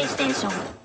イステーション